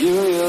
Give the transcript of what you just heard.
You.